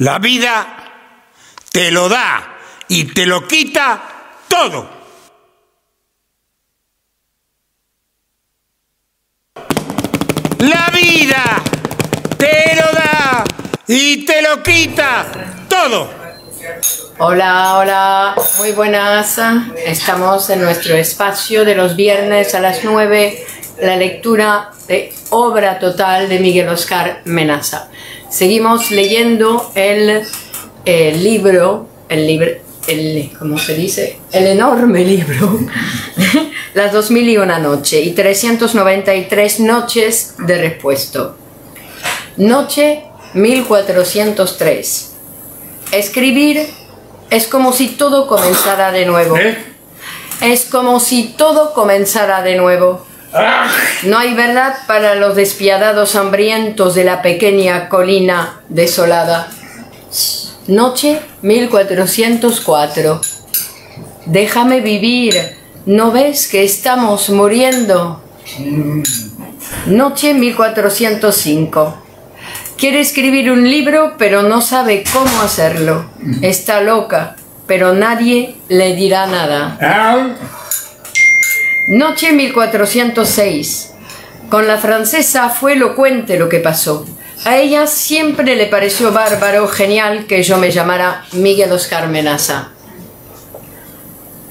La vida te lo da y te lo quita todo. La vida te lo da y te lo quita todo. Hola, hola, muy buenas. Estamos en nuestro espacio de los viernes a las 9, la lectura de Obra Total de Miguel Oscar Menaza. Seguimos leyendo el, el libro, el libro, el, ¿cómo se dice? El enorme libro, Las 2000 y una noche y 393 noches de repuesto. Noche 1403. Escribir es como si todo comenzara de nuevo. ¿Eh? Es como si todo comenzara de nuevo. No hay verdad para los despiadados hambrientos de la pequeña colina desolada. Noche 1404. Déjame vivir. ¿No ves que estamos muriendo? Noche 1405. Quiere escribir un libro, pero no sabe cómo hacerlo. Está loca, pero nadie le dirá nada. Noche 1406. Con la francesa fue elocuente lo que pasó. A ella siempre le pareció bárbaro, genial que yo me llamara Miguel Oscar Menaza.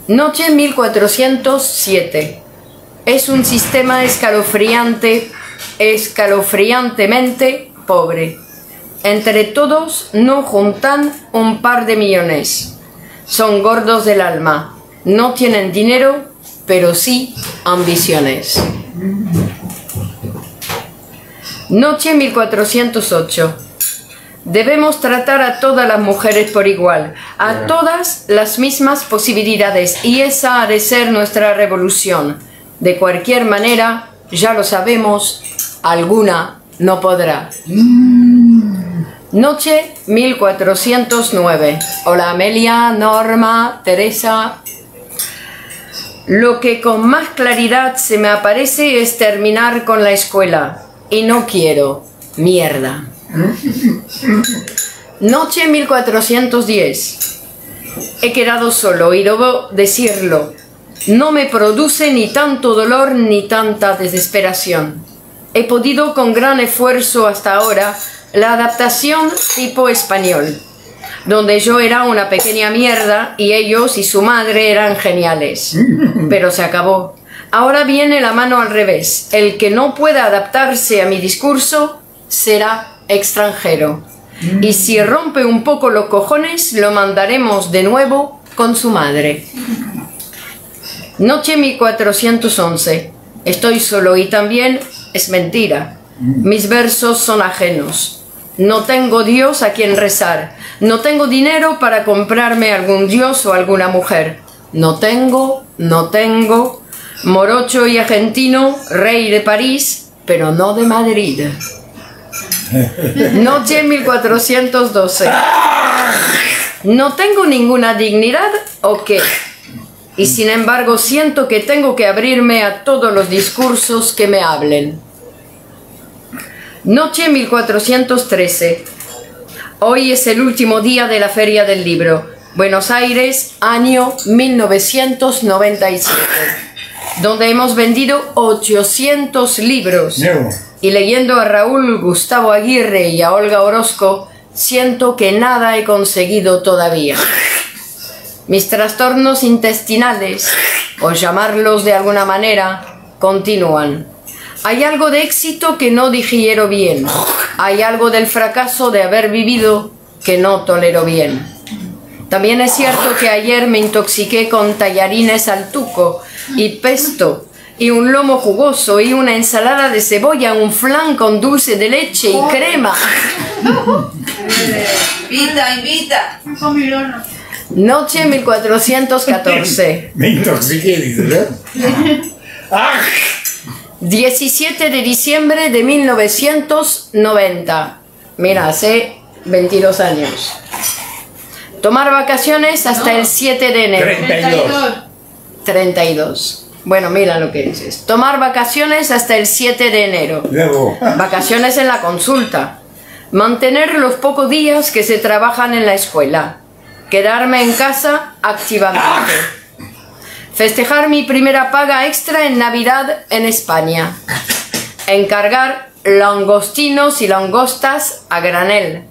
Noche 1407. Es un sistema escalofriante, escalofriantemente pobre. Entre todos no juntan un par de millones. Son gordos del alma. No tienen dinero, pero sí ambiciones. Noche 1408. Debemos tratar a todas las mujeres por igual, a todas las mismas posibilidades, y esa ha de ser nuestra revolución. De cualquier manera, ya lo sabemos, alguna no podrá. Noche 1409. Hola Amelia, Norma, Teresa. Lo que con más claridad se me aparece es terminar con la escuela. Y no quiero. Mierda. Noche 1410. He quedado solo y debo decirlo. No me produce ni tanto dolor ni tanta desesperación. He podido con gran esfuerzo hasta ahora la adaptación tipo español, donde yo era una pequeña mierda y ellos y su madre eran geniales. Pero se acabó. Ahora viene la mano al revés. El que no pueda adaptarse a mi discurso será extranjero. Y si rompe un poco los cojones, lo mandaremos de nuevo con su madre. Noche 1411. Estoy solo y también es mentira. Mis versos son ajenos. No tengo Dios a quien rezar. No tengo dinero para comprarme algún Dios o alguna mujer. No tengo, no tengo. Morocho y argentino, rey de París, pero no de Madrid. Noche 1412. ¿No tengo ninguna dignidad o qué? Y sin embargo siento que tengo que abrirme a todos los discursos que me hablen. Noche 1413. Hoy es el último día de la Feria del Libro. Buenos Aires, año 1997. Donde hemos vendido 800 libros. Y leyendo a Raúl Gustavo Aguirre y a Olga Orozco, siento que nada he conseguido todavía. Mis trastornos intestinales, o llamarlos de alguna manera, continúan. Hay algo de éxito que no digiero bien. Hay algo del fracaso de haber vivido que no tolero bien. También es cierto que ayer me intoxiqué con tallarines al tuco y pesto y un lomo jugoso y una ensalada de cebolla, un flan con dulce de leche y crema. Invita, invita. Noche 1414. Me intoxiqué, dice, ¿verdad? ¡Ah! 17 de diciembre de 1990. Mira, hace 22 años. Tomar vacaciones hasta el 7 de enero. 32. 32. Bueno, mira lo que dices. Tomar vacaciones hasta el 7 de enero. Luego. Vacaciones en la consulta. Mantener los pocos días que se trabajan en la escuela. Quedarme en casa activamente. Festejar mi primera paga extra en Navidad en España. Encargar langostinos y langostas a granel.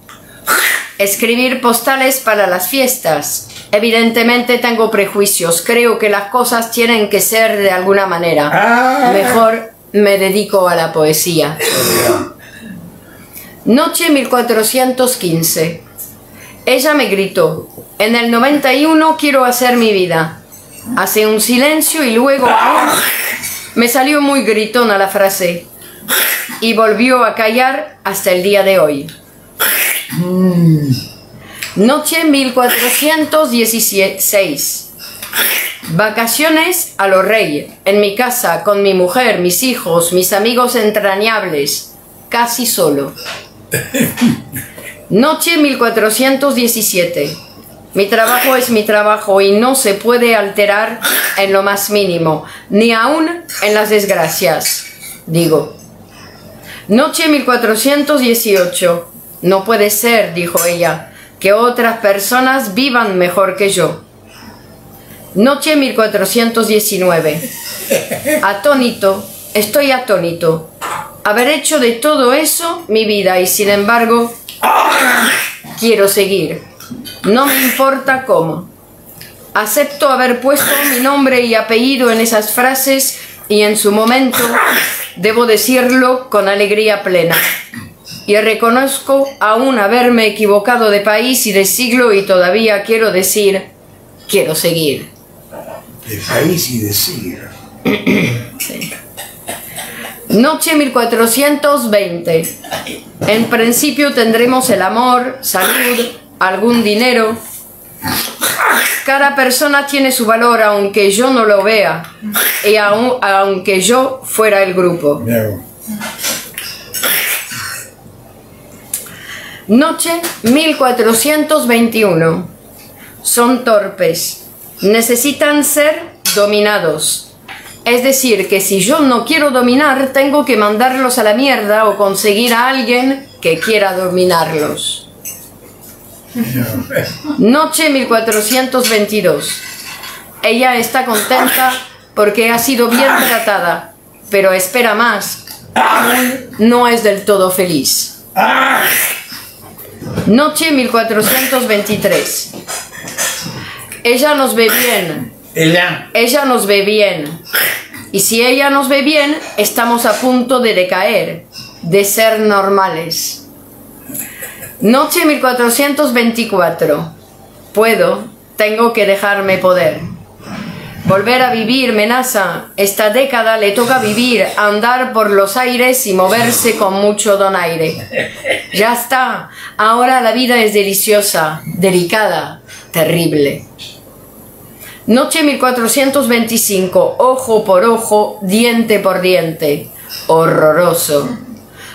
Escribir postales para las fiestas. Evidentemente tengo prejuicios. Creo que las cosas tienen que ser de alguna manera. Ah. Mejor me dedico a la poesía. Noche 1415. Ella me gritó, en el 91 quiero hacer mi vida. Hace un silencio y luego me salió muy gritona la frase y volvió a callar hasta el día de hoy. Noche 1416. Vacaciones a lo rey, en mi casa, con mi mujer, mis hijos, mis amigos entrañables, casi solo. Noche 1417. Mi trabajo es mi trabajo y no se puede alterar en lo más mínimo, ni aún en las desgracias, digo. Noche 1418. No puede ser, dijo ella, que otras personas vivan mejor que yo. Noche 1419. Atónito, estoy atónito. Haber hecho de todo eso mi vida y sin embargo quiero seguir. No me importa cómo. Acepto haber puesto mi nombre y apellido en esas frases y en su momento debo decirlo con alegría plena. Y reconozco aún haberme equivocado de país y de siglo y todavía quiero decir, quiero seguir. De país y de siglo. Noche 1420. En principio tendremos el amor, salud, algún dinero. Cada persona tiene su valor aunque yo no lo vea y aun- aunque yo fuera el grupo. Noche 1421. Son torpes. Necesitan ser dominados. Es decir, que si yo no quiero dominar, tengo que mandarlos a la mierda o conseguir a alguien que quiera dominarlos. Noche 1422. Ella está contenta porque ha sido bien tratada, pero espera más. No es del todo feliz. Noche 1423. Ella nos ve bien, Ella. ella nos ve bien. Y si ella nos ve bien, estamos a punto de decaer, de ser normales. Noche 1424. Puedo, tengo que dejarme poder. Volver a vivir, Menaza. Esta década le toca vivir, andar por los aires y moverse con mucho donaire. Ya está. Ahora la vida es deliciosa, delicada, terrible. Noche 1425. Ojo por ojo, diente por diente. Horroroso.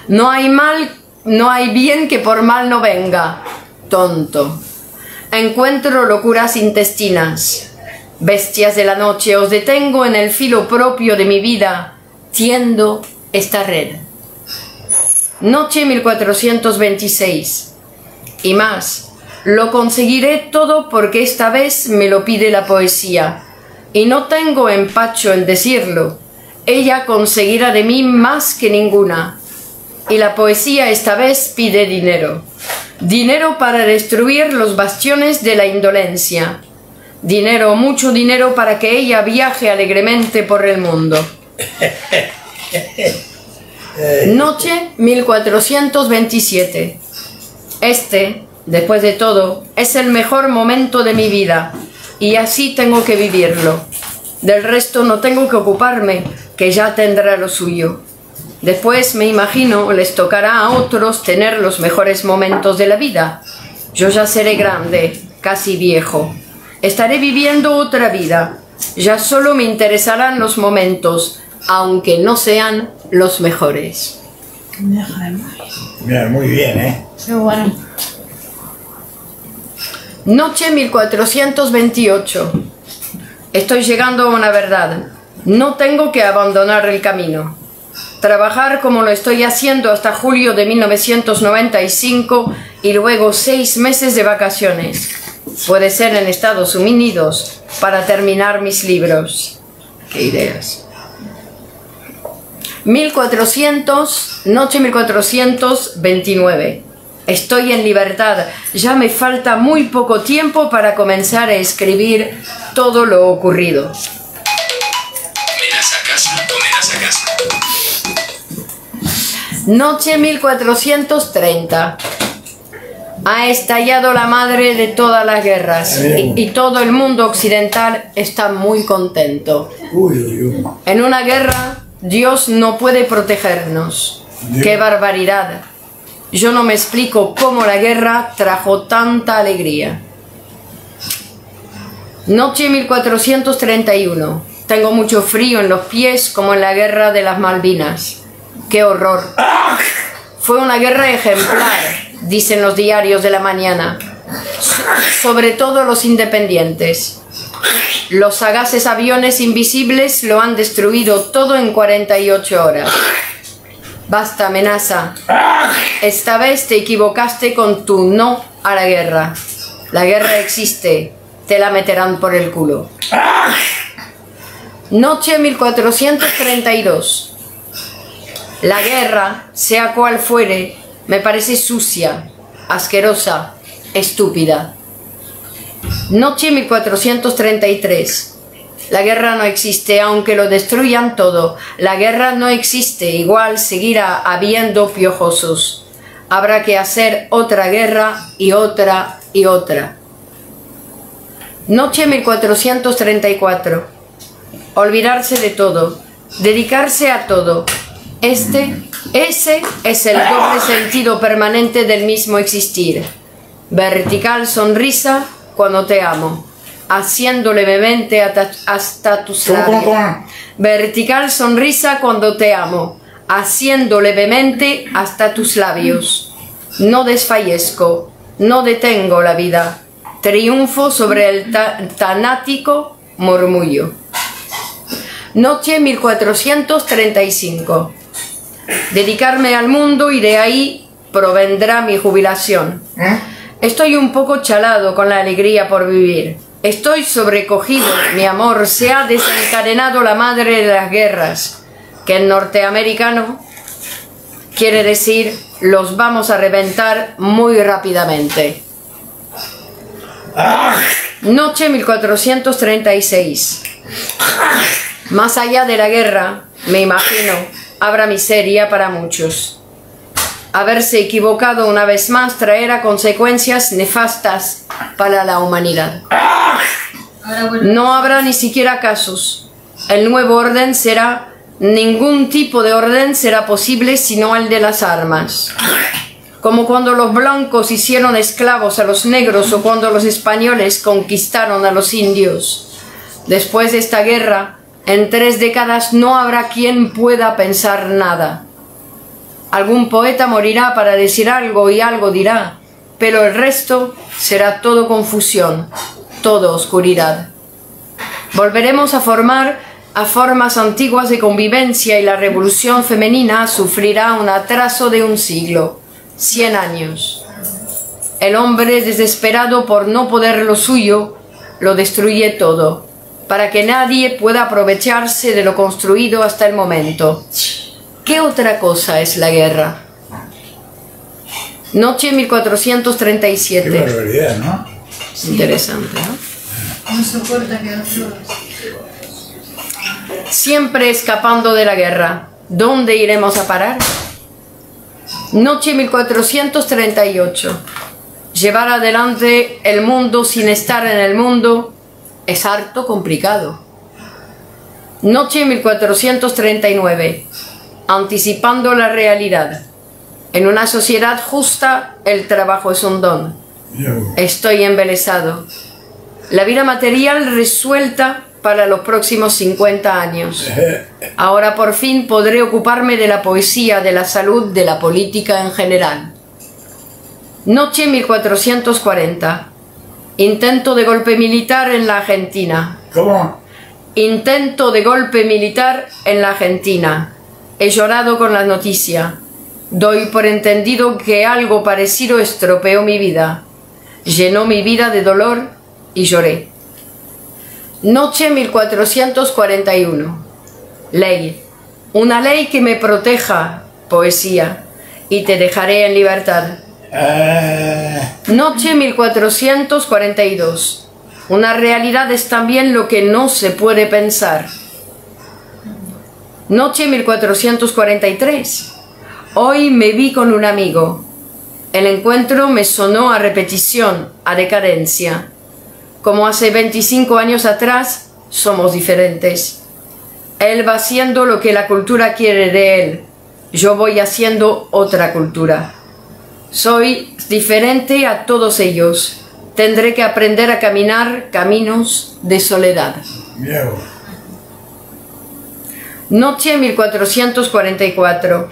No hay mal, no hay bien que por mal no venga. Tonto. Encuentro locuras intestinas. Bestias de la noche, os detengo en el filo propio de mi vida. Tiendo esta red. Noche 1426. Y más, lo conseguiré todo porque esta vez me lo pide la poesía. Y no tengo empacho en decirlo. Ella conseguirá de mí más que ninguna. Y la poesía esta vez pide dinero. Dinero para destruir los bastiones de la indolencia. Dinero, mucho dinero para que ella viaje alegremente por el mundo. Noche 1427. Este, después de todo, es el mejor momento de mi vida y así tengo que vivirlo. Del resto no tengo que ocuparme, que ya tendrá lo suyo. Después, me imagino, les tocará a otros tener los mejores momentos de la vida. Yo ya seré grande, casi viejo. Estaré viviendo otra vida. Ya solo me interesarán los momentos, aunque no sean los mejores. Mira, muy bien, ¿eh? Qué bueno. Noche 1428. Estoy llegando a una verdad. No tengo que abandonar el camino. Trabajar como lo estoy haciendo hasta julio de 1995 y luego seis meses de vacaciones. Puede ser en Estados Unidos para terminar mis libros. ¿Qué ideas? 1400, noche 1429. Estoy en libertad. Ya me falta muy poco tiempo para comenzar a escribir todo lo ocurrido. Noche 1430. Ha estallado la madre de todas las guerras y, y todo el mundo occidental está muy contento. En una guerra Dios no puede protegernos. ¡Qué barbaridad! Yo no me explico cómo la guerra trajo tanta alegría. Noche 1431. Tengo mucho frío en los pies como en la guerra de las Malvinas. ¡Qué horror! Fue una guerra ejemplar, dicen los diarios de la mañana. So- sobre todo los independientes. Los sagaces aviones invisibles lo han destruido todo en 48 horas. Basta, amenaza. Esta vez te equivocaste con tu no a la guerra. La guerra existe. Te la meterán por el culo. Noche 1432. La guerra, sea cual fuere, me parece sucia, asquerosa, estúpida. Noche 1433. La guerra no existe, aunque lo destruyan todo. La guerra no existe, igual seguirá habiendo piojosos. Habrá que hacer otra guerra y otra y otra. Noche 1434. Olvidarse de todo, dedicarse a todo. Este, ese es el doble sentido permanente del mismo existir. Vertical sonrisa cuando te amo, haciendo levemente hasta, tus ¿Cómo, cómo, labios. Vertical sonrisa cuando te amo, haciendo levemente hasta tus labios. No desfallezco, no detengo la vida. Triunfo sobre el ta- tanático murmullo. Noche 1435. Dedicarme al mundo y de ahí provendrá mi jubilación. ¿Eh? Estoy un poco chalado con la alegría por vivir. Estoy sobrecogido, mi amor. Se ha desencadenado la madre de las guerras, que en norteamericano quiere decir los vamos a reventar muy rápidamente. Noche 1436. Más allá de la guerra, me imagino, habrá miseria para muchos. Haberse equivocado una vez más traerá consecuencias nefastas para la humanidad. No habrá ni siquiera casos. El nuevo orden será, ningún tipo de orden será posible sino el de las armas. Como cuando los blancos hicieron esclavos a los negros o cuando los españoles conquistaron a los indios. Después de esta guerra, en tres décadas no habrá quien pueda pensar nada. Algún poeta morirá para decir algo y algo dirá, pero el resto será todo confusión, todo oscuridad. Volveremos a formar a formas antiguas de convivencia y la revolución femenina sufrirá un atraso de un siglo, cien años. El hombre desesperado por no poder lo suyo, lo destruye todo, para que nadie pueda aprovecharse de lo construido hasta el momento. ¿Qué otra cosa es la guerra? Noche Qué 1437. barbaridad, ¿no? Interesante, ¿no? No soporta que no flores. Siempre escapando de la guerra. ¿Dónde iremos a parar? Noche 1438. Llevar adelante el mundo sin estar en el mundo es harto complicado. Noche 1439. Anticipando la realidad. En una sociedad justa, el trabajo es un don. Estoy embelesado. La vida material resuelta para los próximos 50 años. Ahora por fin podré ocuparme de la poesía, de la salud, de la política en general. Noche 1440. Intento de golpe militar en la Argentina. ¿Cómo? Intento de golpe militar en la Argentina. He llorado con la noticia. Doy por entendido que algo parecido estropeó mi vida. Llenó mi vida de dolor y lloré. Noche 1441. Ley. Una ley que me proteja, poesía, y te dejaré en libertad. Noche 1442. Una realidad es también lo que no se puede pensar. Noche 1443. Hoy me vi con un amigo. El encuentro me sonó a repetición, a decadencia. Como hace 25 años atrás, somos diferentes. Él va haciendo lo que la cultura quiere de él. Yo voy haciendo otra cultura. Soy diferente a todos ellos. Tendré que aprender a caminar caminos de soledad. Noche 1444.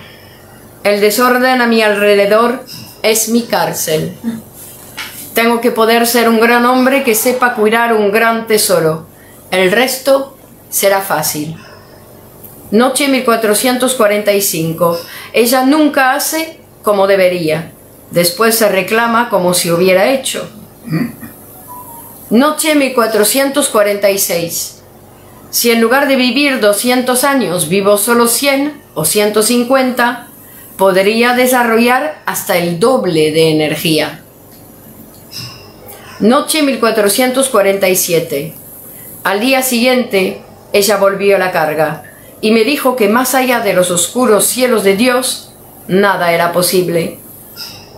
El desorden a mi alrededor es mi cárcel. Tengo que poder ser un gran hombre que sepa cuidar un gran tesoro. El resto será fácil. Noche 1445. Ella nunca hace como debería. Después se reclama como si hubiera hecho. Noche 1446. Si en lugar de vivir 200 años vivo solo 100 o 150, podría desarrollar hasta el doble de energía. Noche 1447. Al día siguiente, ella volvió a la carga y me dijo que más allá de los oscuros cielos de Dios, nada era posible.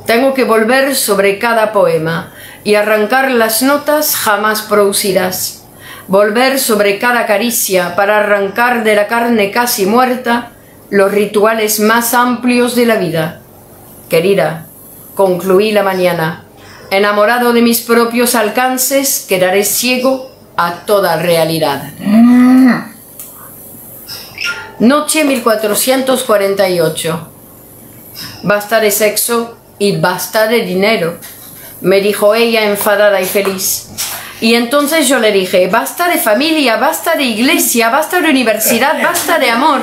Tengo que volver sobre cada poema y arrancar las notas jamás producidas volver sobre cada caricia para arrancar de la carne casi muerta los rituales más amplios de la vida. Querida, concluí la mañana, enamorado de mis propios alcances, quedaré ciego a toda realidad. Noche 1448. Basta de sexo y basta de dinero, me dijo ella enfadada y feliz. Y entonces yo le dije, basta de familia, basta de iglesia, basta de universidad, basta de amor.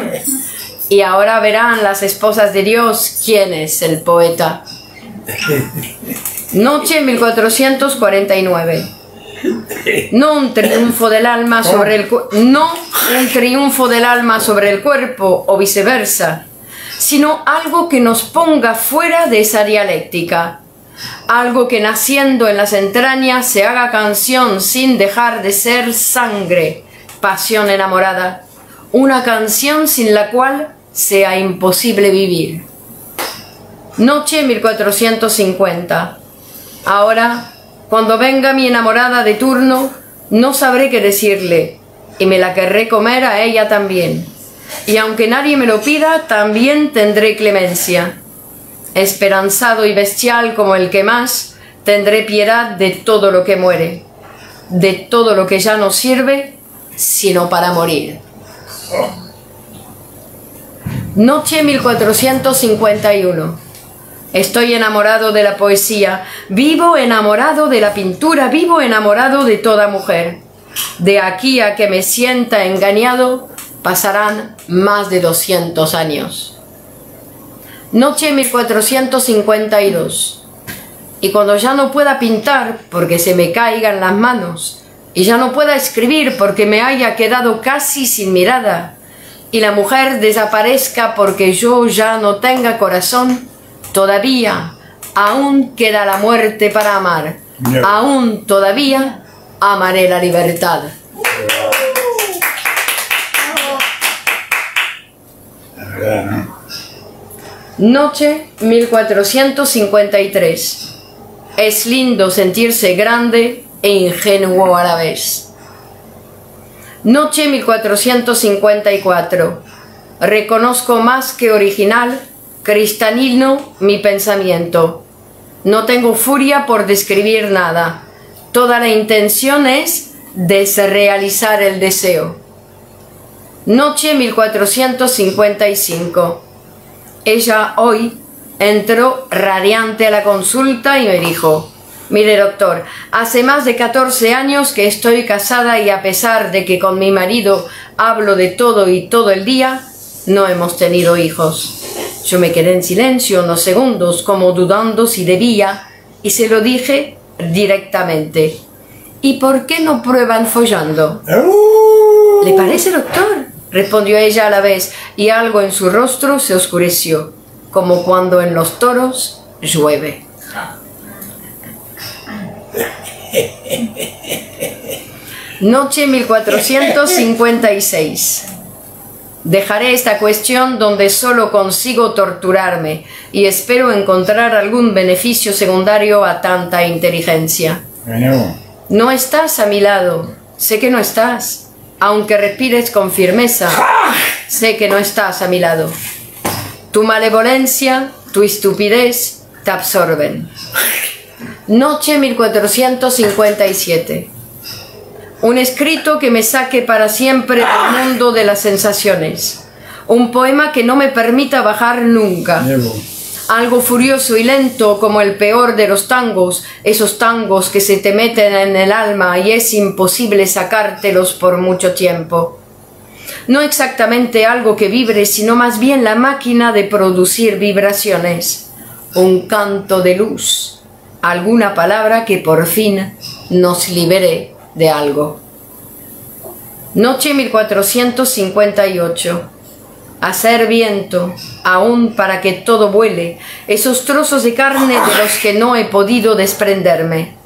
Y ahora verán las esposas de Dios quién es el poeta. Noche 1449. No un triunfo del alma sobre el no un triunfo del alma sobre el cuerpo o viceversa, sino algo que nos ponga fuera de esa dialéctica algo que naciendo en las entrañas se haga canción sin dejar de ser sangre, pasión enamorada, una canción sin la cual sea imposible vivir. Noche 1450. Ahora, cuando venga mi enamorada de turno, no sabré qué decirle, y me la querré comer a ella también. Y aunque nadie me lo pida, también tendré clemencia esperanzado y bestial como el que más, tendré piedad de todo lo que muere, de todo lo que ya no sirve, sino para morir. Noche 1451. Estoy enamorado de la poesía, vivo enamorado de la pintura, vivo enamorado de toda mujer. De aquí a que me sienta engañado pasarán más de 200 años. Noche 1452. Y cuando ya no pueda pintar porque se me caigan las manos, y ya no pueda escribir porque me haya quedado casi sin mirada, y la mujer desaparezca porque yo ya no tenga corazón, todavía aún queda la muerte para amar. Aún todavía amaré la libertad. Noche 1453. Es lindo sentirse grande e ingenuo a la vez. Noche 1454. Reconozco más que original, cristalino mi pensamiento. No tengo furia por describir nada. Toda la intención es desrealizar el deseo. Noche 1455 ella hoy entró radiante a la consulta y me dijo, mire doctor, hace más de 14 años que estoy casada y a pesar de que con mi marido hablo de todo y todo el día, no hemos tenido hijos. Yo me quedé en silencio unos segundos, como dudando si debía, y se lo dije directamente. ¿Y por qué no prueban follando? ¿Le parece, doctor? Respondió ella a la vez, y algo en su rostro se oscureció, como cuando en los toros llueve. Noche 1456. Dejaré esta cuestión donde solo consigo torturarme y espero encontrar algún beneficio secundario a tanta inteligencia. No estás a mi lado, sé que no estás, aunque respires con firmeza, sé que no estás a mi lado. Tu malevolencia, tu estupidez te absorben. Noche 1457. Un escrito que me saque para siempre del mundo de las sensaciones. Un poema que no me permita bajar nunca. Algo furioso y lento como el peor de los tangos, esos tangos que se te meten en el alma y es imposible sacártelos por mucho tiempo. No exactamente algo que vibre, sino más bien la máquina de producir vibraciones. Un canto de luz, alguna palabra que por fin nos libere de algo. Noche 1458 hacer viento, aún para que todo vuele, esos trozos de carne de los que no he podido desprenderme.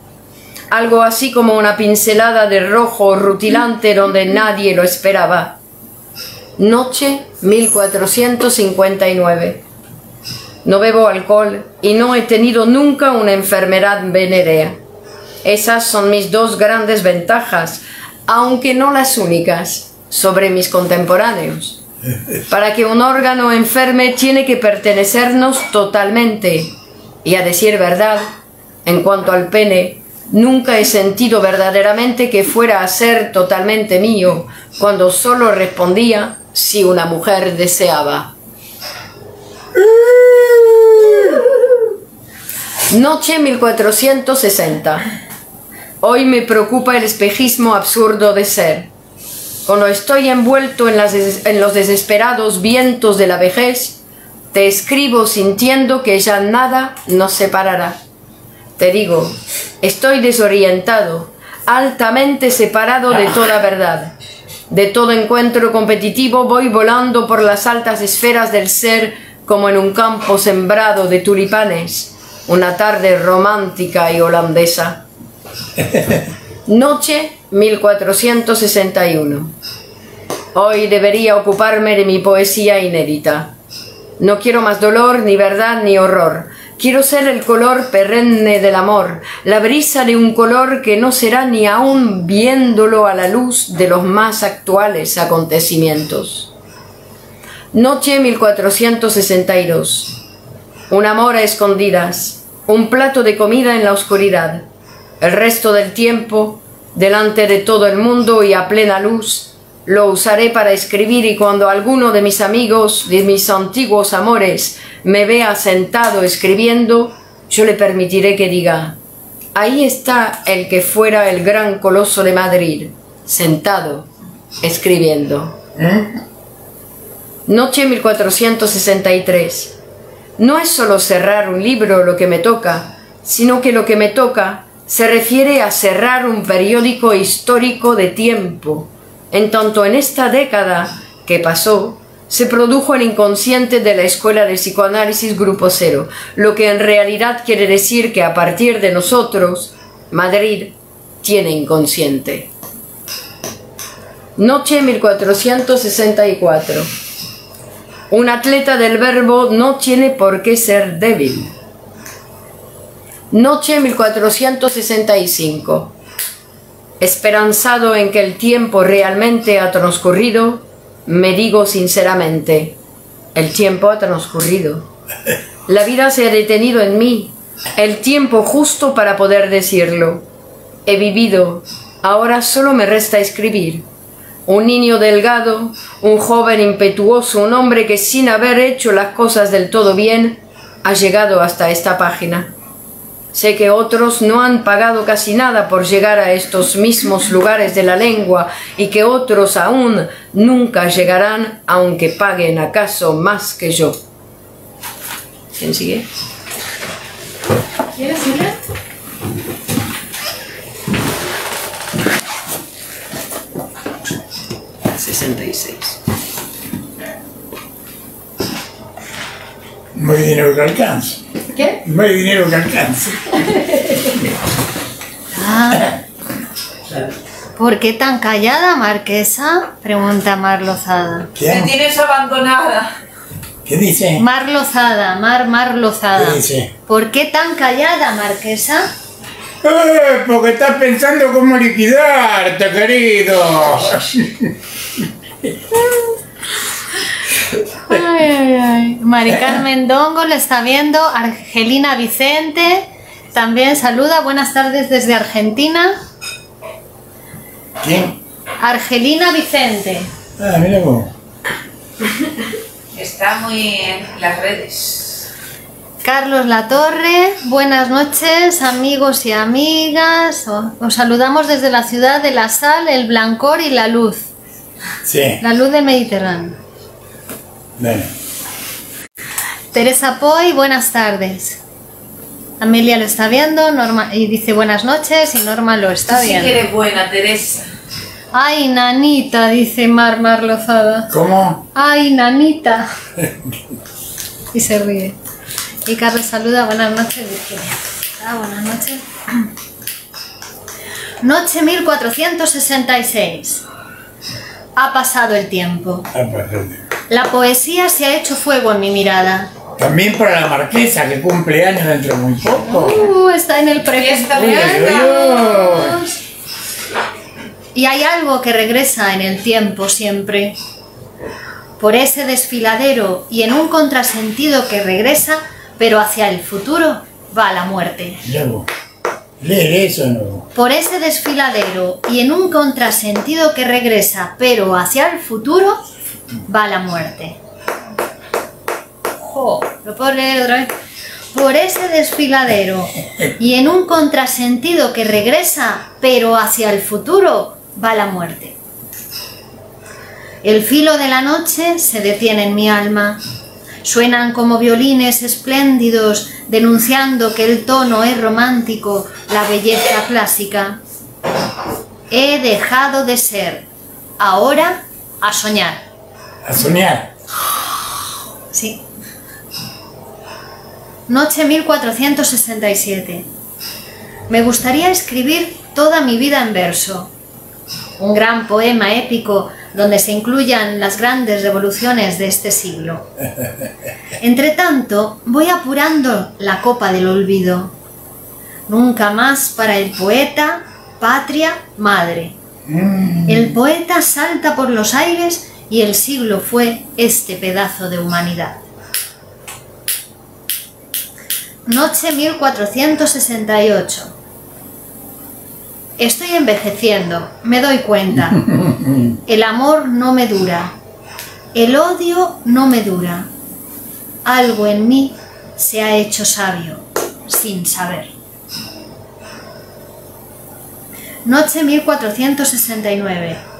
Algo así como una pincelada de rojo rutilante donde nadie lo esperaba. Noche 1459. No bebo alcohol y no he tenido nunca una enfermedad venérea. Esas son mis dos grandes ventajas, aunque no las únicas, sobre mis contemporáneos. Para que un órgano enferme tiene que pertenecernos totalmente. Y a decir verdad, en cuanto al pene, nunca he sentido verdaderamente que fuera a ser totalmente mío, cuando solo respondía si una mujer deseaba. Noche 1460. Hoy me preocupa el espejismo absurdo de ser. Cuando estoy envuelto en, las en los desesperados vientos de la vejez, te escribo sintiendo que ya nada nos separará. Te digo, estoy desorientado, altamente separado de toda verdad. De todo encuentro competitivo voy volando por las altas esferas del ser como en un campo sembrado de tulipanes, una tarde romántica y holandesa. Noche 1461. Hoy debería ocuparme de mi poesía inédita. No quiero más dolor, ni verdad, ni horror. Quiero ser el color perenne del amor, la brisa de un color que no será ni aún viéndolo a la luz de los más actuales acontecimientos. Noche 1462. Un amor a escondidas, un plato de comida en la oscuridad. El resto del tiempo, delante de todo el mundo y a plena luz, lo usaré para escribir y cuando alguno de mis amigos, de mis antiguos amores, me vea sentado escribiendo, yo le permitiré que diga, ahí está el que fuera el gran coloso de Madrid, sentado, escribiendo. Noche 1463. No es solo cerrar un libro lo que me toca, sino que lo que me toca se refiere a cerrar un periódico histórico de tiempo, en tanto en esta década que pasó se produjo el inconsciente de la Escuela de Psicoanálisis Grupo Cero, lo que en realidad quiere decir que a partir de nosotros, Madrid tiene inconsciente. Noche 1464. Un atleta del verbo no tiene por qué ser débil. Noche 1465. Esperanzado en que el tiempo realmente ha transcurrido, me digo sinceramente, el tiempo ha transcurrido. La vida se ha detenido en mí, el tiempo justo para poder decirlo. He vivido, ahora solo me resta escribir. Un niño delgado, un joven impetuoso, un hombre que sin haber hecho las cosas del todo bien, ha llegado hasta esta página. Sé que otros no han pagado casi nada por llegar a estos mismos lugares de la lengua y que otros aún nunca llegarán aunque paguen acaso más que yo. ¿Quién sigue? ¿Quieres seguir? 66. No hay dinero que alcance. ¿Qué? No hay dinero que alcance. Ah. ¿Por qué tan callada, marquesa? Pregunta Mar Lozada. Me ¿Quién? tienes abandonada. ¿Qué dice? Mar Lozada, Mar, Mar Lozada. ¿Qué dice? ¿Por qué tan callada, marquesa? Eh, porque estás pensando cómo liquidarte, querido. Ay, ay, ay. Mari Carmen Dongo le está viendo. Argelina Vicente también saluda. Buenas tardes desde Argentina. ¿Quién? Argelina Vicente. Ah, mira vos. Está muy en las redes. Carlos Latorre, buenas noches amigos y amigas. O- Os saludamos desde la ciudad de La Sal, el Blancor y la Luz. Sí. La luz del Mediterráneo. Teresa Poy, buenas tardes. Amelia lo está viendo Norma, y dice buenas noches y Norma lo está Sí que viendo. eres buena, Teresa. Ay, nanita, dice Mar Mar Lozada. ¿Cómo? Ay, nanita. Y se ríe. Y Carlos saluda, buenas noches, Virginia. Ah, buenas noches. Noche 1466. Ha pasado el tiempo. Ah, perdón. La poesía se ha hecho fuego en mi mirada. También para la marquesa que cumple años dentro de muy poco. Uh, está en el uy. Y hay algo que regresa en el tiempo siempre. Por ese desfiladero y en un contrasentido que regresa, pero hacia el futuro va la muerte. Mira vos. Lee eso. Por ese desfiladero y en un contrasentido que regresa, pero hacia el futuro, va la muerte. ¿Lo puedo leer otra vez? Por ese desfiladero y en un contrasentido que regresa, pero hacia el futuro, va la muerte. El filo de la noche se detiene en mi alma. Suenan como violines espléndidos denunciando que el tono es romántico, la belleza clásica. He dejado de ser, ahora a soñar. A soñar. Sí. Noche 1467. Me gustaría escribir toda mi vida en verso. Un gran poema épico donde se incluyan las grandes revoluciones de este siglo. Entre tanto, voy apurando la copa del olvido. Nunca más para el poeta, patria, madre. El poeta salta por los aires y el siglo fue este pedazo de humanidad. Noche 1468. Estoy envejeciendo, me doy cuenta. El amor no me dura. El odio no me dura. Algo en mí se ha hecho sabio, sin saber. Noche 1469.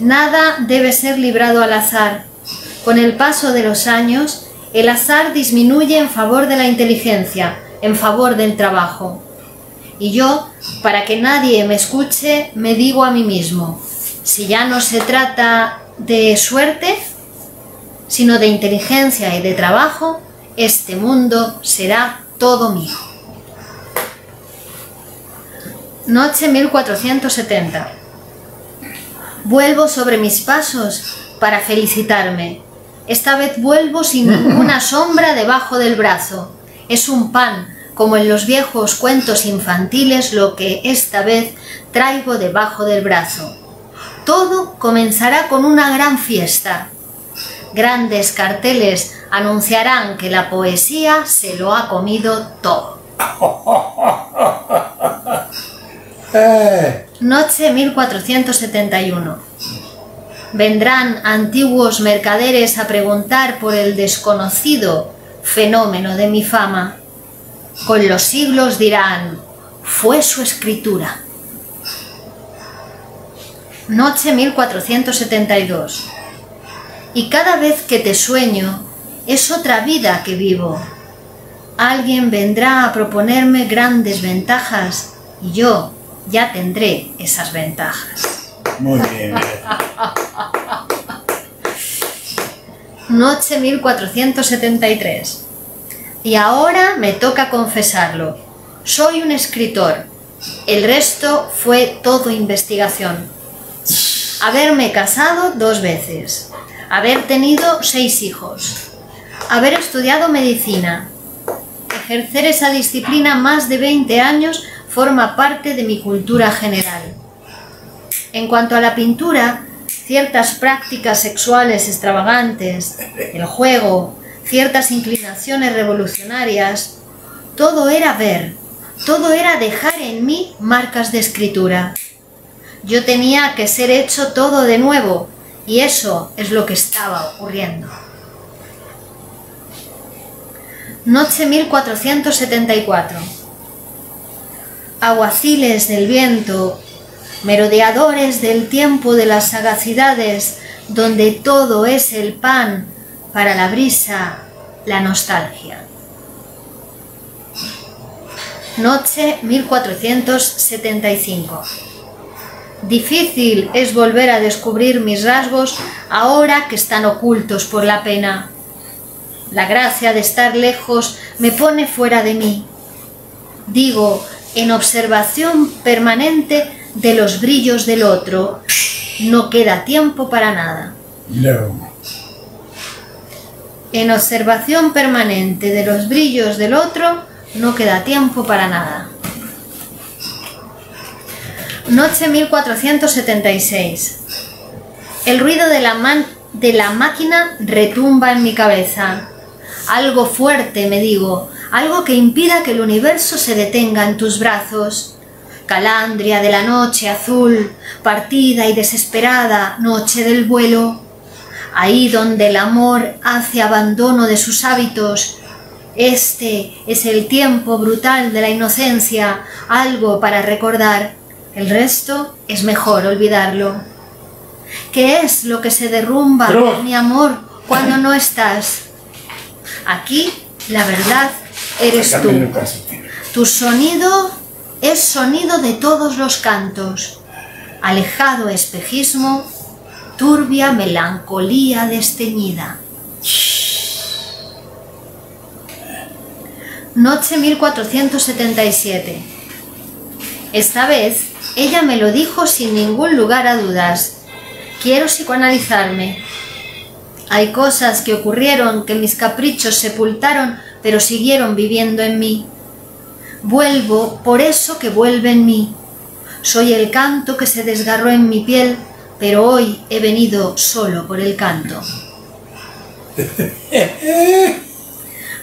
Nada debe ser librado al azar. Con el paso de los años, el azar disminuye en favor de la inteligencia, en favor del trabajo. Y yo, para que nadie me escuche, me digo a mí mismo, si ya no se trata de suerte, sino de inteligencia y de trabajo, este mundo será todo mío. Noche 1470. Vuelvo sobre mis pasos para felicitarme. Esta vez vuelvo sin ninguna sombra debajo del brazo. Es un pan, como en los viejos cuentos infantiles, lo que esta vez traigo debajo del brazo. Todo comenzará con una gran fiesta. Grandes carteles anunciarán que la poesía se lo ha comido todo. Eh, Noche 1471. Vendrán antiguos mercaderes a preguntar por el desconocido fenómeno de mi fama. Con los siglos dirán, fue su escritura. Noche 1472. Y cada vez que te sueño, es otra vida que vivo. Alguien vendrá a proponerme grandes ventajas y yo ya tendré esas ventajas. Muy bien. Noche 1473. Y ahora me toca confesarlo. Soy un escritor. El resto fue todo investigación. Haberme casado dos veces. Haber tenido seis hijos. Haber estudiado medicina. Ejercer esa disciplina más de 20 años forma parte de mi cultura general. En cuanto a la pintura, ciertas prácticas sexuales extravagantes, el juego, ciertas inclinaciones revolucionarias, todo era ver, todo era dejar en mí marcas de escritura. Yo tenía que ser hecho todo de nuevo y eso es lo que estaba ocurriendo. Noche 1474. Aguaciles del viento, merodeadores del tiempo de las sagacidades, donde todo es el pan para la brisa, la nostalgia. Noche 1475. Difícil es volver a descubrir mis rasgos ahora que están ocultos por la pena. La gracia de estar lejos me pone fuera de mí. Digo, en observación permanente de los brillos del otro, no queda tiempo para nada. No. En observación permanente de los brillos del otro, no queda tiempo para nada. Noche 1476. El ruido de la, man- de la máquina retumba en mi cabeza. Algo fuerte, me digo, algo que impida que el universo se detenga en tus brazos. Calandria de la noche azul, partida y desesperada, noche del vuelo. Ahí donde el amor hace abandono de sus hábitos. Este es el tiempo brutal de la inocencia, algo para recordar. El resto es mejor olvidarlo. ¿Qué es lo que se derrumba, mi amor, cuando no estás? Aquí, la verdad, eres tú. Tu sonido es sonido de todos los cantos. Alejado espejismo, turbia melancolía desteñida. Noche 1477. Esta vez ella me lo dijo sin ningún lugar a dudas. Quiero psicoanalizarme. Hay cosas que ocurrieron que mis caprichos sepultaron, pero siguieron viviendo en mí. Vuelvo por eso que vuelve en mí. Soy el canto que se desgarró en mi piel, pero hoy he venido solo por el canto.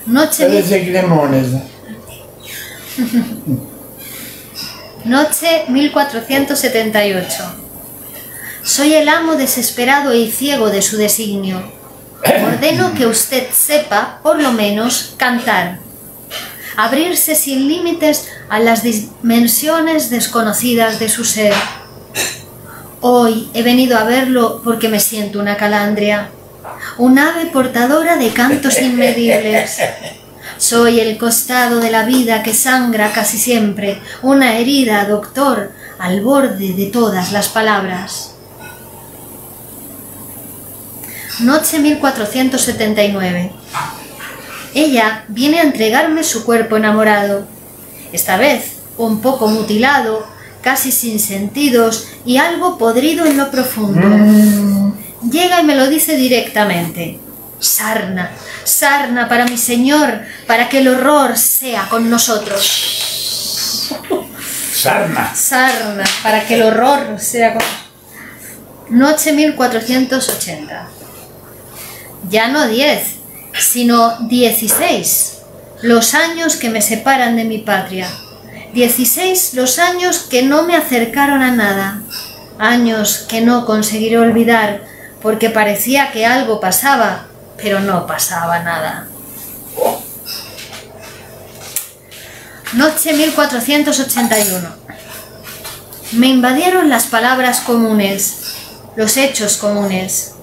Noche, Parece cremones. noche 1478. Soy el amo desesperado y ciego de su designio. Ordeno que usted sepa, por lo menos, cantar. Abrirse sin límites a las dimensiones desconocidas de su ser. Hoy he venido a verlo porque me siento una calandria, un ave portadora de cantos inmedibles. Soy el costado de la vida que sangra casi siempre, una herida, doctor, al borde de todas las palabras. Noche 1479. Ella viene a entregarme su cuerpo enamorado, esta vez un poco mutilado, casi sin sentidos y algo podrido en lo profundo. Llega y me lo dice directamente. Sarna, sarna para mi Señor, para que el horror sea con nosotros. Sarna. Sarna, para que el horror sea con... Noche 1480. Ya no 10, sino 16. Los años que me separan de mi patria. 16 los años que no me acercaron a nada. Años que no conseguiré olvidar porque parecía que algo pasaba, pero no pasaba nada. Noche 1481. Me invadieron las palabras comunes, los hechos comunes.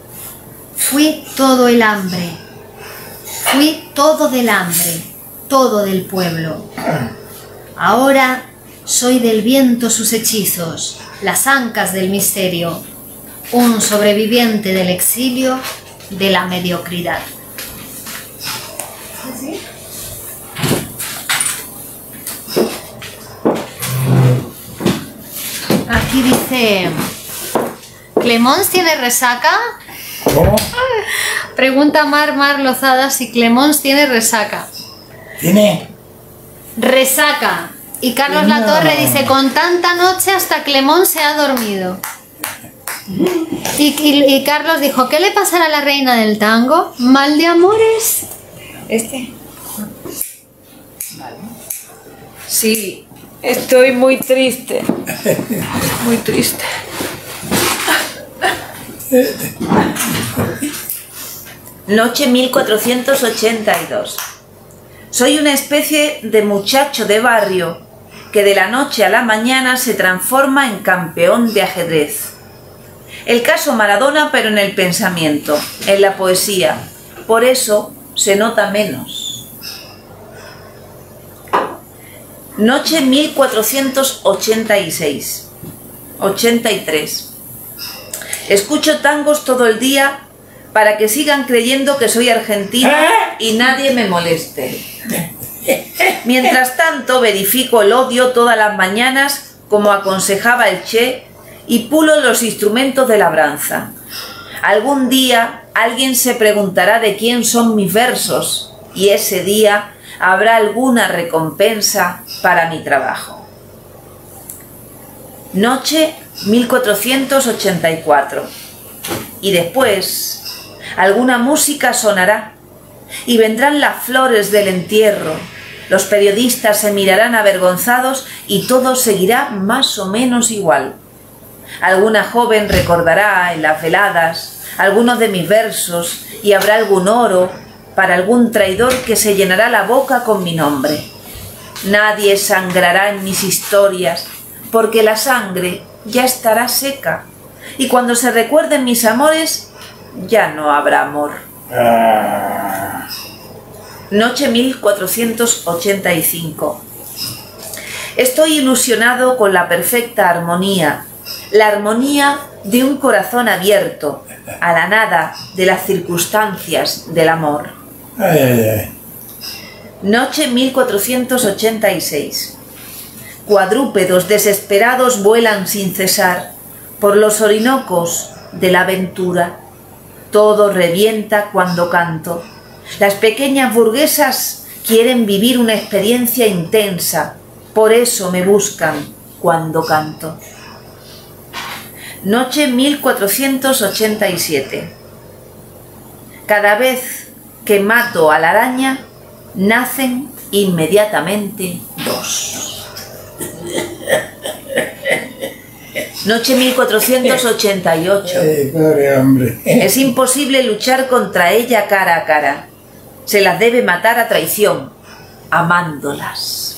Fui todo el hambre. Fui todo del hambre, todo del pueblo. Ahora soy del viento sus hechizos, las ancas del misterio, un sobreviviente del exilio, de la mediocridad. Aquí dice, ¿Clemons tiene resaca? ¿Cómo? Pregunta Mar Mar Lozada si Clemons tiene resaca. ¿Tiene? Resaca. Y Carlos No. Latorre dice, con tanta noche hasta Clemón se ha dormido. Y, y- y Carlos dijo, ¿qué le pasará a la reina del tango? ¿Mal de amores? Este. Sí, estoy muy triste. Muy triste. Noche 1482. Soy una especie de muchacho de barrio que de la noche a la mañana se transforma en campeón de ajedrez. El caso Maradona pero en el pensamiento, en la poesía. Por eso se nota menos. Noche 1486. 83. Escucho tangos todo el día para que sigan creyendo que soy argentino y nadie me moleste. Mientras tanto, verifico el odio todas las mañanas, como aconsejaba el Che, y pulo los instrumentos de labranza. Algún día alguien se preguntará de quién son mis versos, y ese día habrá alguna recompensa para mi trabajo. Noche 1484. Y después, alguna música sonará, y vendrán las flores del entierro, los periodistas se mirarán avergonzados y todo seguirá más o menos igual. Alguna joven recordará en las veladas algunos de mis versos y habrá algún oro para algún traidor que se llenará la boca con mi nombre. Nadie sangrará en mis historias, porque la sangre ya estará seca, y cuando se recuerden mis amores, ya no habrá amor. Ah, Noche 1485. Estoy ilusionado con la perfecta armonía, la armonía de un corazón abierto a la nada de las circunstancias del amor. Noche 1486. Cuadrúpedos desesperados vuelan sin cesar por los orinocos de la aventura. Todo revienta cuando canto. Las pequeñas burguesas quieren vivir una experiencia intensa, por eso me buscan cuando canto. Noche 1487. Cada vez que mato a la araña, nacen inmediatamente dos. Noche 1488. Ay, pobre hombre. Es imposible luchar contra ella cara a cara. Se las debe matar a traición, amándolas.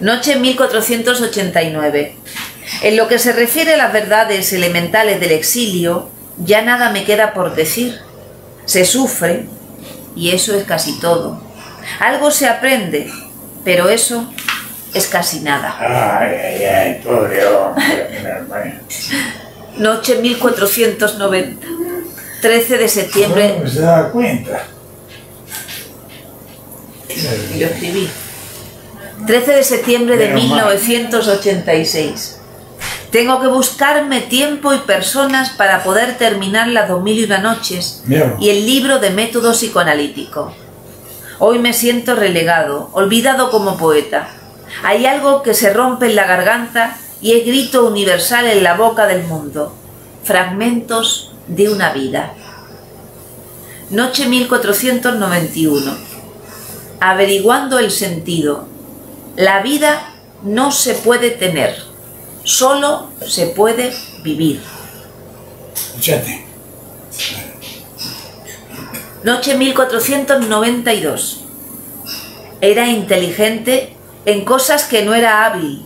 Noche 1489. En lo que se refiere a las verdades elementales del exilio, ya nada me queda por decir. Se sufre, y eso es casi todo. Algo se aprende, pero eso es casi nada. Ay, ay, ay, pobre hombre. Noche 1490. 13 de septiembre. ¿Cómo se da cuenta? Y lo escribí. 13 de septiembre de Menos mal. 1986. Tengo que buscarme tiempo y personas para poder terminar las 2001 noches Mira. y el libro de método psicoanalítico. Hoy me siento relegado, olvidado como poeta. Hay algo que se rompe en la garganta y es grito universal en la boca del mundo. Fragmentos de una vida. Noche 1491. Averiguando el sentido. La vida no se puede tener, solo se puede vivir. Escuchate. Noche 1492. Era inteligente en cosas que no era hábil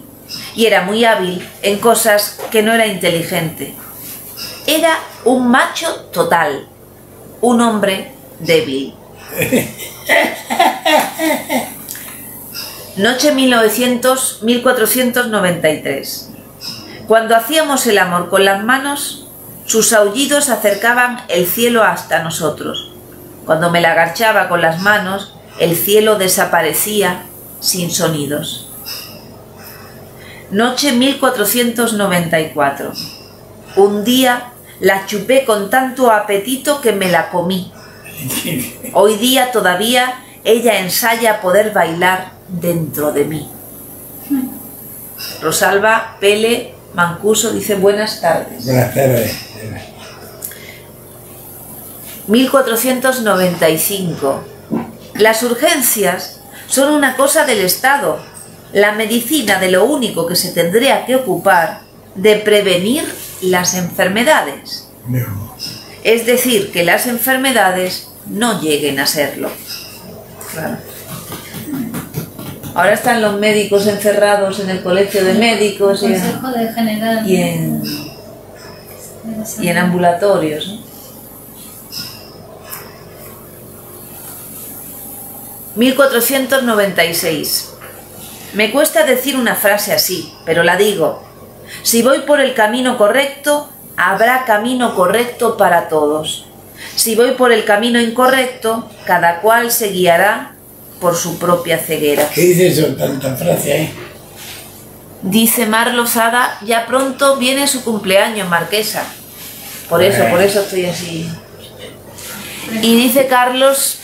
y era muy hábil en cosas que no era inteligente. Era un macho total, un hombre débil. Noche 1900, 1493. Cuando hacíamos el amor con las manos, sus aullidos acercaban el cielo hasta nosotros. Cuando me la agachaba con las manos, el cielo desaparecía sin sonidos. Noche 1494. Un día la chupé con tanto apetito que me la comí. Hoy día todavía ella ensaya poder bailar dentro de mí. Rosalba Pele Mancuso dice buenas tardes. Buenas tardes. 1495. Las urgencias son una cosa del Estado. La medicina de lo único que se tendría que ocupar de prevenir las enfermedades. Es decir, que las enfermedades no lleguen a serlo. Claro. Ahora están los médicos encerrados en el colegio de médicos y en, y en, y ambulatorios. ¿no? 1496. Me cuesta decir una frase así, pero la digo. Si voy por el camino correcto, habrá camino correcto para todos. Si voy por el camino incorrecto, cada cual se guiará por su propia ceguera. ¿Qué dice eso? Tanta frase ahí. Dice Mar Lozada, ya pronto viene su cumpleaños, marquesa. Por eso, por eso estoy así. Y dice Carlos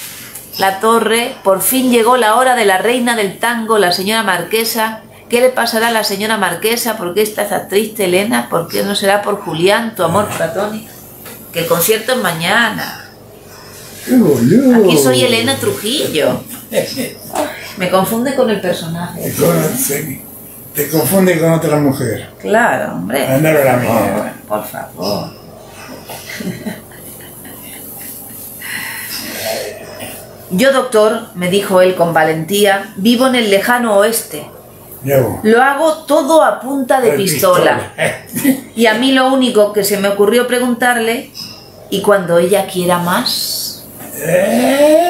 La Torre, por fin llegó la hora de la reina del tango, la señora marquesa. ¿Qué le pasará a la señora marquesa? ¿Por qué está tan triste, Elena? ¿Por qué no será por Julián, tu amor platónico? Que el concierto es mañana. Aquí soy Elena Trujillo. Me confunde con el personaje. Te, confunde con otra mujer. Claro, hombre. Andar a la mierda. Por favor. Yo, doctor, me dijo él con valentía, vivo en el lejano oeste. Lo hago todo a punta de pistola. Y a mí lo único que se me ocurrió preguntarle, ¿y cuando ella quiera más? Eh.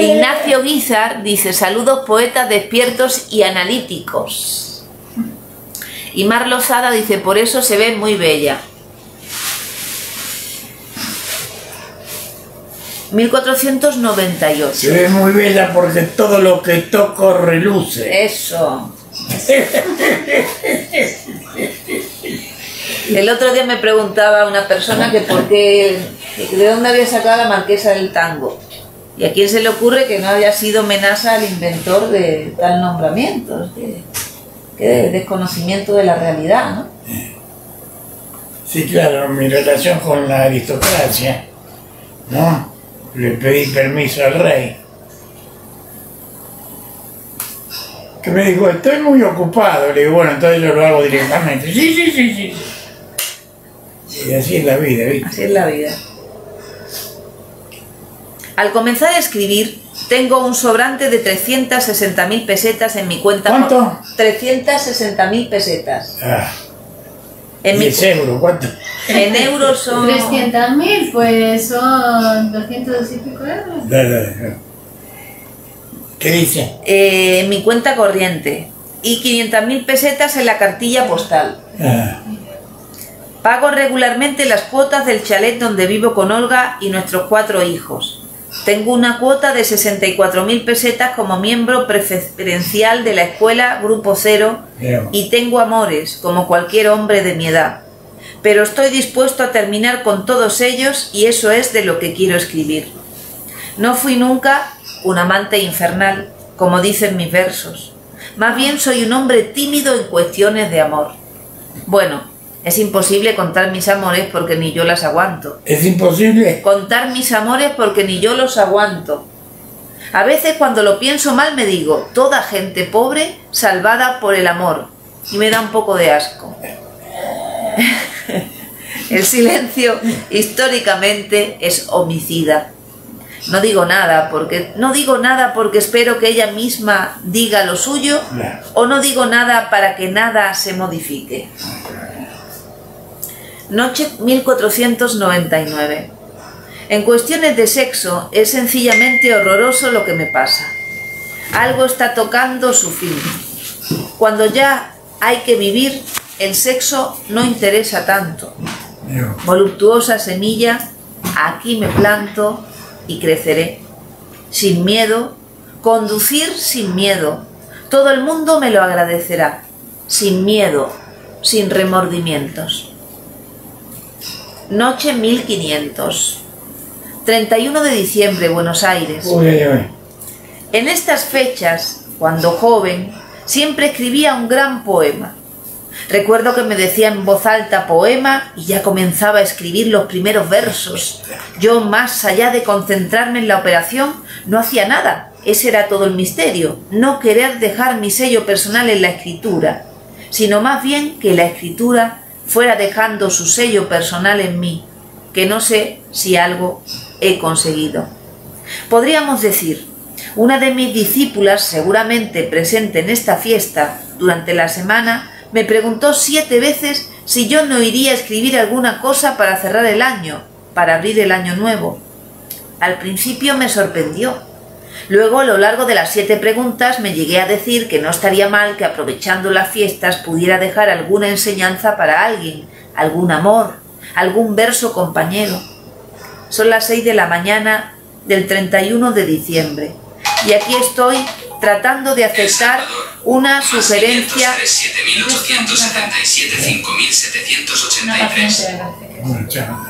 Ignacio Guizar dice, saludos poetas despiertos y analíticos. Y Mar Lozada dice, por eso se ve muy bella. 1498. Se ve muy bella porque todo lo que toco reluce. Eso. El otro día me preguntaba una persona que por qué, de dónde había sacado la marquesa del tango. ¿Y a quién se le ocurre que no haya sido amenaza al inventor de tal nombramiento? Que, que desconocimiento de la realidad, ¿no? Sí, claro, mi relación con la aristocracia, ¿no? Le pedí permiso al rey. Que me dijo, estoy muy ocupado. Le digo, bueno, entonces yo lo hago directamente. Sí, sí, sí, sí. Y así es la vida, ¿viste? Así es la vida. Al comenzar a escribir, tengo un sobrante de 360.000 pesetas en mi cuenta. ¿Cuánto? 360.000 pesetas. Ah, En, mi, 10 euros, ¿cuánto? En euros son... 300.000, pues son 200 y pico euros. ¿Qué dice? eh, en mi cuenta corriente y 500.000 pesetas en la cartilla postal. Ah, Pago regularmente las cuotas del chalet donde vivo con Olga y nuestros cuatro hijos. Tengo una cuota de 64.000 pesetas como miembro preferencial de la escuela Grupo Cero y tengo amores como cualquier hombre de mi edad. Pero estoy dispuesto a terminar con todos ellos y eso es de lo que quiero escribir. No fui nunca un amante infernal, como dicen mis versos. Más bien soy un hombre tímido en cuestiones de amor. Bueno, es imposible contar mis amores porque ni yo las aguanto. ¿Es imposible? Contar mis amores porque ni yo los aguanto. A veces cuando lo pienso mal me digo, toda gente pobre salvada por el amor. Y me da un poco de asco. El silencio históricamente es homicida. No digo nada porque no digo nada porque espero que ella misma diga lo suyo o no digo nada para que nada se modifique. Noche 1499. En cuestiones de sexo es sencillamente horroroso lo que me pasa. Algo está tocando su fin. Cuando ya hay que vivir, el sexo no interesa tanto. Voluptuosa semilla, aquí me planto y creceré. Sin miedo, conducir sin miedo. Todo el mundo me lo agradecerá. Sin miedo, sin remordimientos. Noche 1500. 31 de diciembre, Buenos Aires. uy, uy, uy. En estas fechas, cuando joven, siempre escribía un gran poema. Recuerdo que me decía en voz alta poema y ya comenzaba a escribir los primeros versos. Yo, más allá de concentrarme en la operación, no hacía nada. Ese era todo el misterio. No querer dejar mi sello personal en la escritura, sino más bien que la escritura fuera dejando su sello personal en mí, que no sé si algo he conseguido. Podríamos decir, una de mis discípulas, seguramente presente en esta fiesta durante la semana, me preguntó siete veces si yo no iría a escribir alguna cosa para cerrar el año, para abrir el año nuevo. Al principio me sorprendió. Luego, a lo largo de las siete preguntas, me llegué a decir que no estaría mal que aprovechando las fiestas pudiera dejar alguna enseñanza para alguien, algún amor, algún verso compañero. Son las seis de la mañana del 31 de diciembre y aquí estoy tratando de aceptar una sugerencia 5877-5783. Bueno, chao.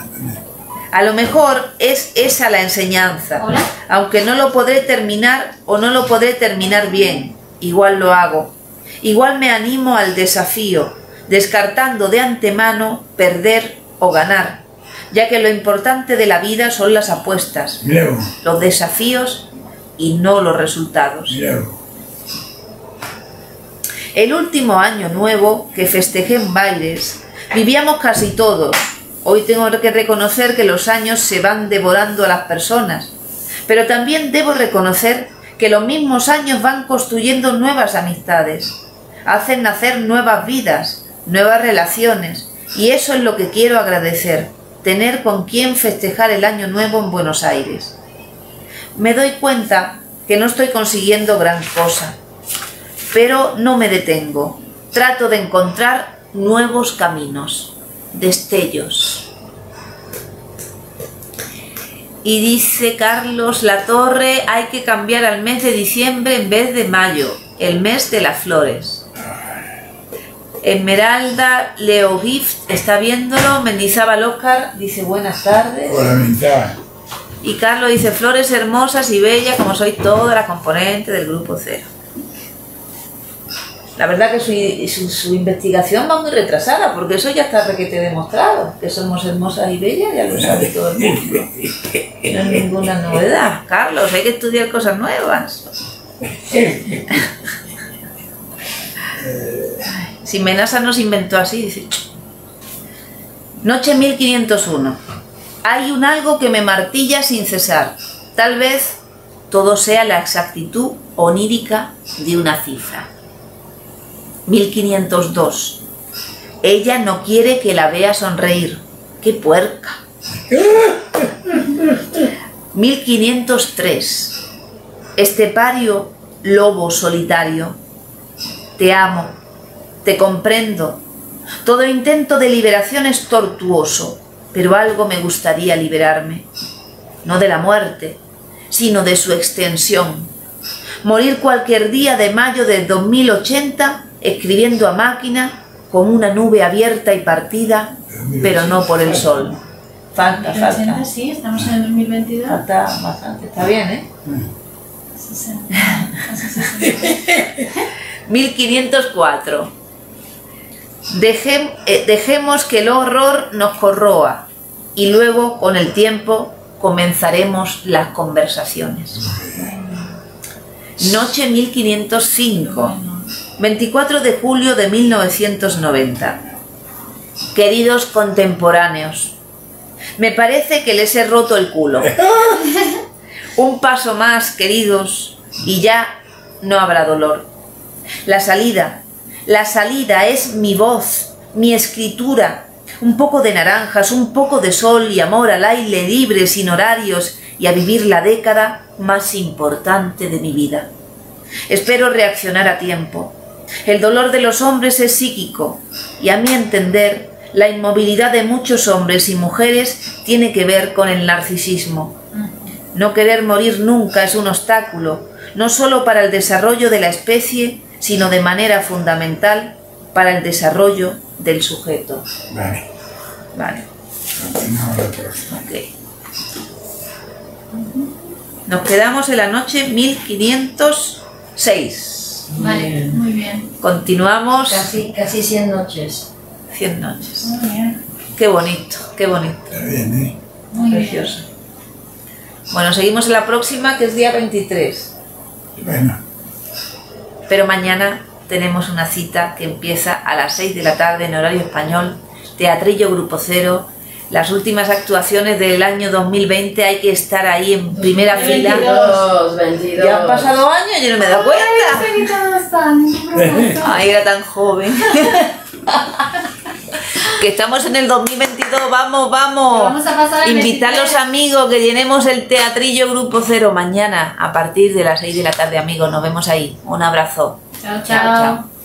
A lo mejor es esa la enseñanza, Hola. aunque no lo podré terminar o no lo podré terminar bien, igual lo hago. Igual me animo al desafío, descartando de antemano perder o ganar, ya que lo importante de la vida son las apuestas, los desafíos y no los resultados. El último año nuevo que festejé en Baires, vivíamos casi todos. Hoy tengo que reconocer que los años se van devorando a las personas, pero también debo reconocer que los mismos años van construyendo nuevas amistades, hacen nacer nuevas vidas, nuevas relaciones, y eso es lo que quiero agradecer, tener con quien festejar el año nuevo en Buenos Aires. Me doy cuenta que no estoy consiguiendo gran cosa, pero no me detengo. Trato de encontrar nuevos caminos, destellos. Y dice Carlos Latorre, hay que cambiar al mes de diciembre en vez de mayo, el mes de las flores. Esmeralda Leo Gift está viéndolo, Mendizábal Oscar dice buenas tardes. Hola. Y Carlos dice flores hermosas y bellas como soy toda la componente del grupo cero. La verdad que su, su- su investigación va muy retrasada, porque eso ya está requete demostrado, que somos hermosas y bellas, ya lo sabe todo el mundo. No es ninguna novedad. Carlos, hay que estudiar cosas nuevas. Si Menasa nos inventó así, dice. Noche 1501. Hay un algo que me martilla sin cesar. Tal vez todo sea la exactitud onírica de una cifra. 1502. Ella no quiere que la vea sonreír. ¡Qué puerca! 1503. Estepario, lobo solitario. Te amo, te comprendo. Todo intento de liberación es tortuoso, pero algo me gustaría liberarme. No de la muerte, sino de su extensión. Morir cualquier día de mayo de 2080 escribiendo a máquina con una nube abierta y partida, pero no por el sol. Falta, falta. 80, sí, estamos en el 2022. Falta bastante, está bien, ¿eh? 60, casi 60. 1504. Dejem- eh, dejemos que el horror nos corroa y luego, con el tiempo, comenzaremos las conversaciones. Noche 1505, 24 de julio de 1990. Queridos contemporáneos, me parece que les he roto el culo. Un paso más, queridos, y ya no habrá dolor. La salida, la salida es mi voz, mi escritura, un poco de naranjas, un poco de sol y amor al aire libre, sin horarios, y a vivir la década más importante de mi vida. Espero reaccionar a tiempo. El dolor de los hombres es psíquico, y a mi entender, la inmovilidad de muchos hombres y mujeres tiene que ver con el narcisismo. No querer morir nunca es un obstáculo, no solo para el desarrollo de la especie, sino de manera fundamental para el desarrollo del sujeto. Vale. Vale, Continuamos la próxima. ok. Nos quedamos en la noche 1506. Vale, muy bien. Continuamos Casi, casi 100 noches. 100 noches. Muy bien. Qué bonito, qué bonito, Está bien, ¿eh? Muy bien. precioso. Bueno, seguimos en la próxima que es día 23. Bueno, Pero mañana tenemos una cita que empieza a las 6 de la tarde en horario español, Teatrillo Grupo Cero. Las últimas actuaciones del año 2020 hay que estar ahí en primera fila. 22, 22. Ya han pasado años, yo no me he dado cuenta. Ay, era tan joven. que estamos en el 2022, vamos, vamos. Vamos a pasar Invitar a los 23. amigos que llenemos el Teatrillo Grupo Cero mañana a partir de las 6 de la tarde, amigos. Nos vemos ahí. Un abrazo. Chao, Chao, chao. chao.